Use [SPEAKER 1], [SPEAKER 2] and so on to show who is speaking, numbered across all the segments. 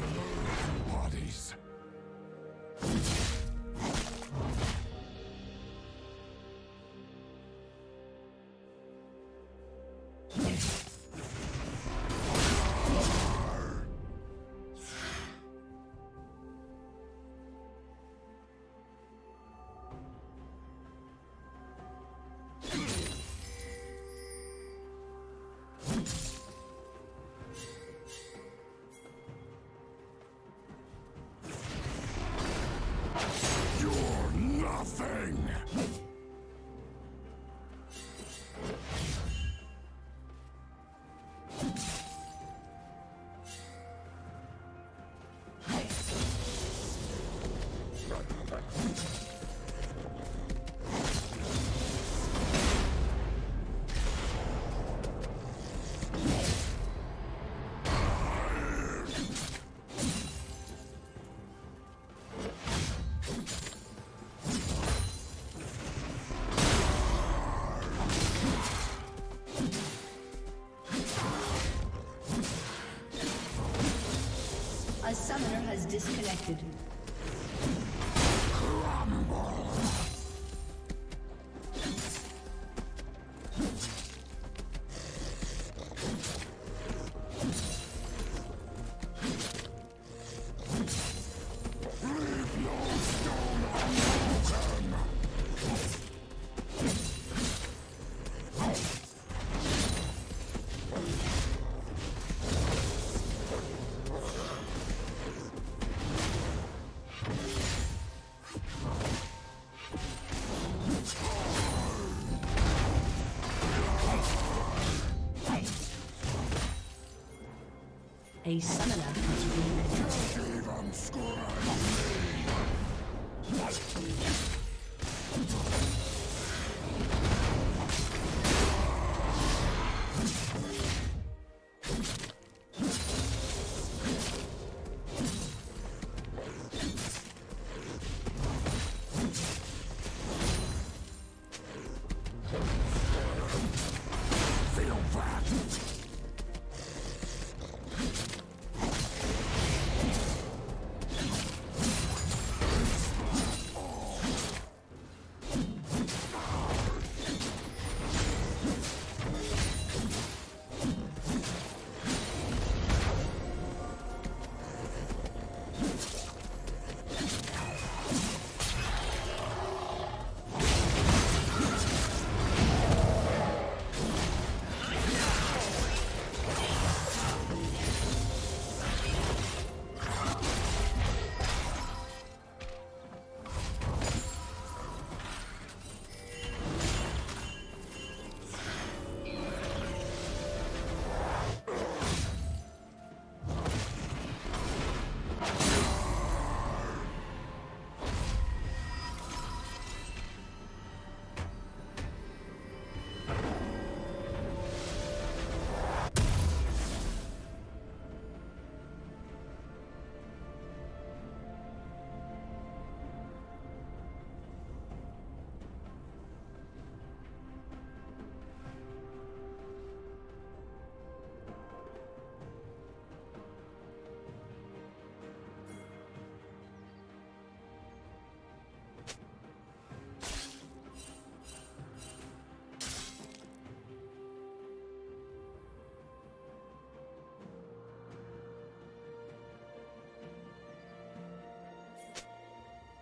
[SPEAKER 1] bodies.
[SPEAKER 2] A summoner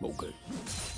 [SPEAKER 1] 无
[SPEAKER 3] 根。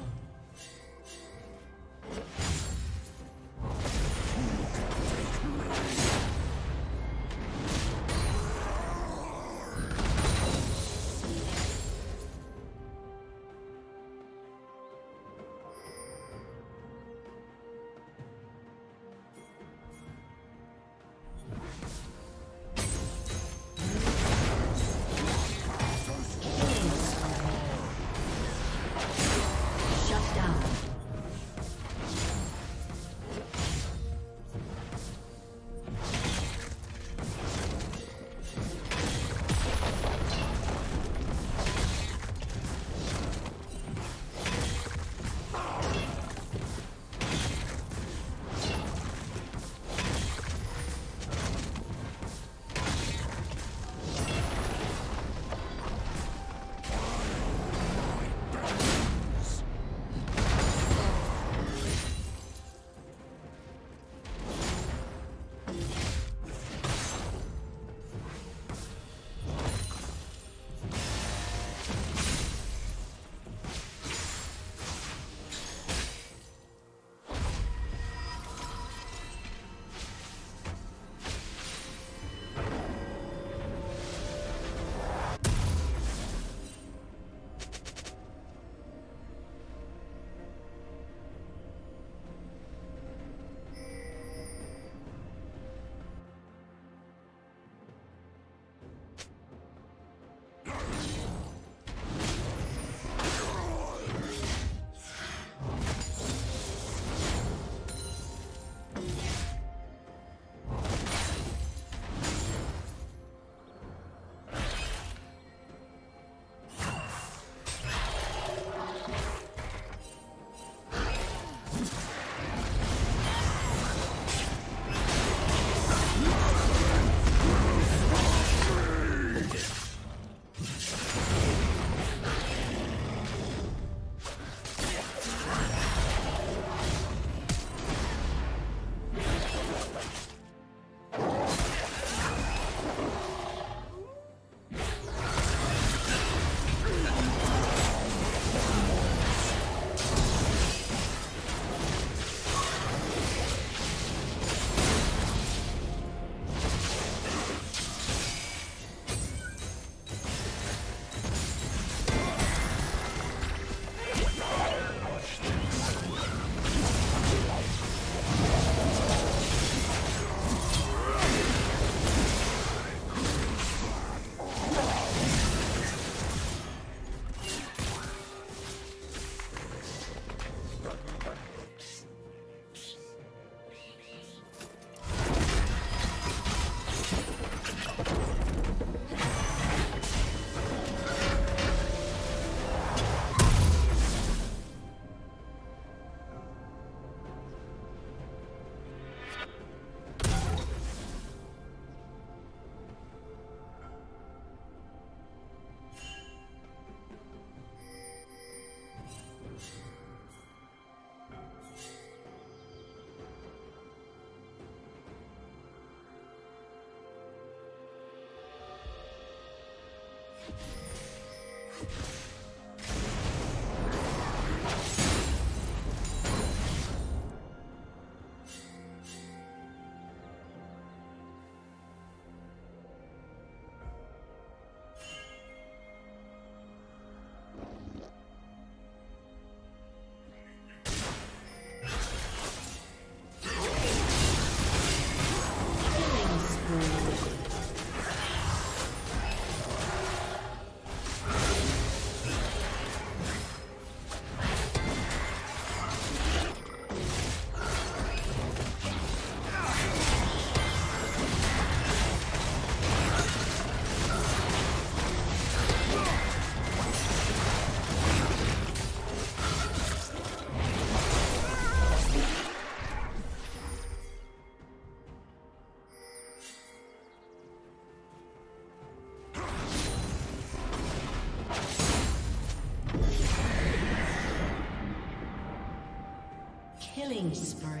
[SPEAKER 2] Killing spree.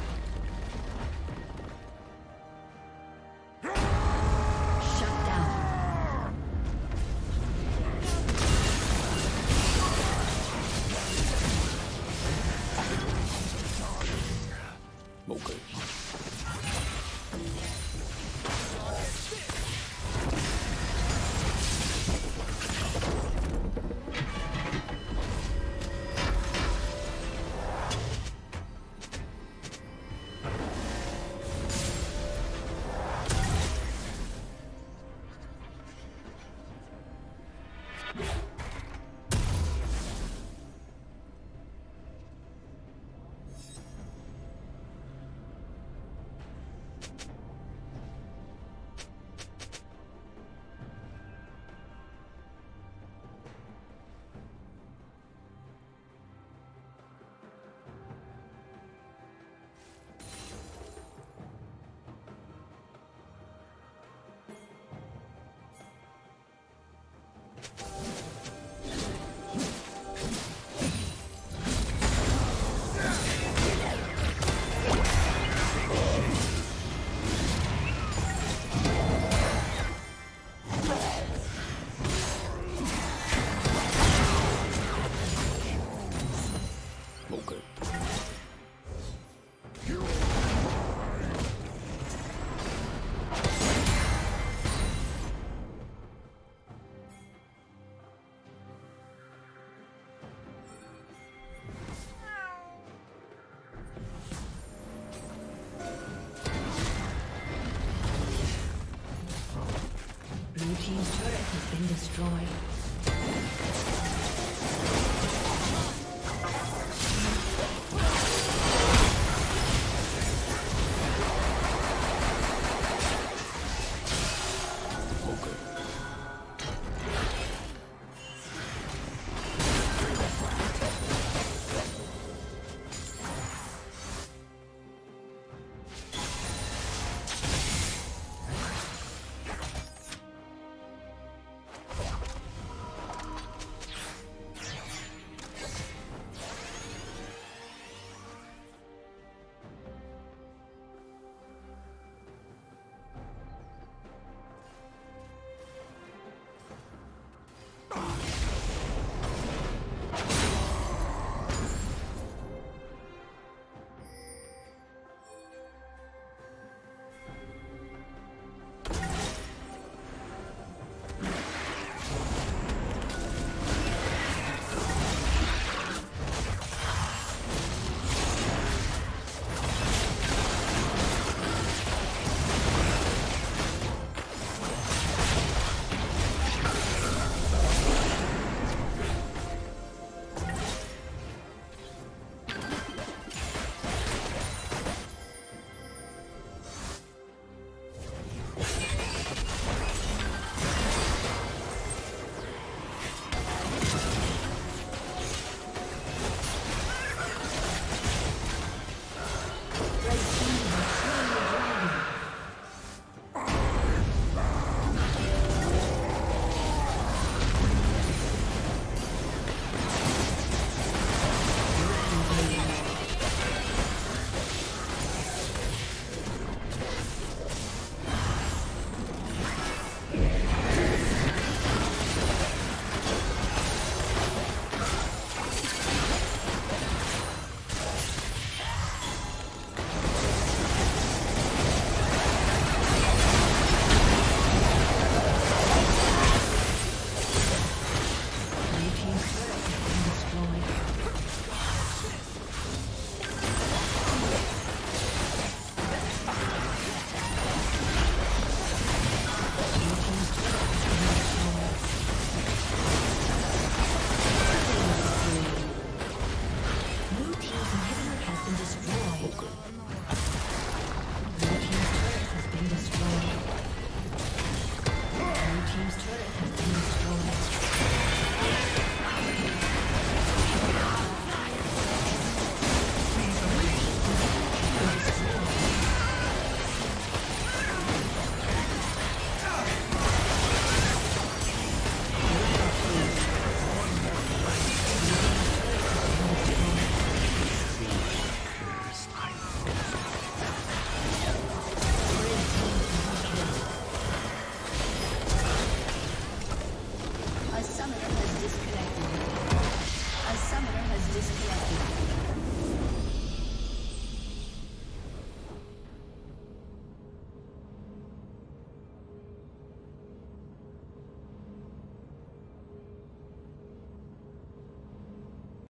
[SPEAKER 2] destroyed.